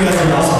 Obrigado.